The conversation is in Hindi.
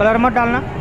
कलर मत डालना।